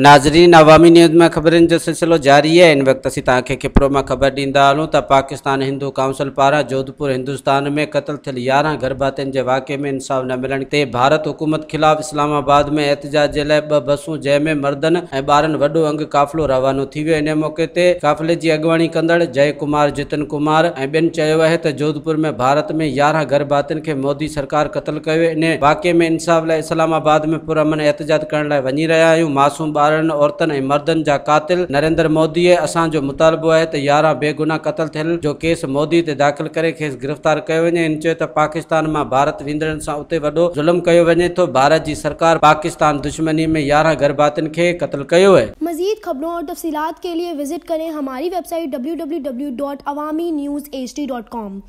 नाज़रीन, अवामी न्यूज़ में ख़बरुनि जो सिलसिलो जारी आहे इन वक़्तु असीं तव्हांखे खिपरो माँ ख़बर ॾींदा हलूं त पाकिस्तान हिंदू काउंसिल पारां जोधपुर, हिंदुस्तान में क़तल थियल यारहं गर्भातियुनि जे वाक़े में इंसाफ़ न मिलण ते भारत हुकूमत ख़िलाफ़ इस्लामाबाद में एहतजाज जे लाइ ॿ बसूं जंहिंमें मर्दनि ॿारनि वॾो अंग क़ाफ़िलो रवानो थी इन मौक़े ते क़ाफ़िले जी अॻुवाणी कंदड़ जय कुमार जितिन कुमार ऐं ॿियनि चयो त जोधपुर में भारत में यारहं गर्भातियुनि खे मोदी सरकार क़तल कयो। इन वाक़े में इंसाफ़ लाइ इस्लामाबाद में पुरअमन एहतजाज करण लाइ वञी रहिया मासूम ॿारनि, औरतनि ऐं मर्दनि जा क़ातिल। नरेंद्र मोदीअ, असांजो मुतालबो आहे त यारहं बेगुनाह क़तल थियल, जो केस मोदी ते दाख़िल करे खेसि गिरफ़्तार कयो वञे। इन चयो त पाकिस्तान माँ भारत वेंदड़नि सां उते वॾो ज़ुल्म कयो वञे थो। भारत जी सरकार पाकिस्तान दुश्मनी में यारहं गर्भातियुनि खे क़तल कयो आहे। मजीद खबरों और तफसीलात के लिए विज़िट करें हमारी website W W W dot Awami news H D dot com.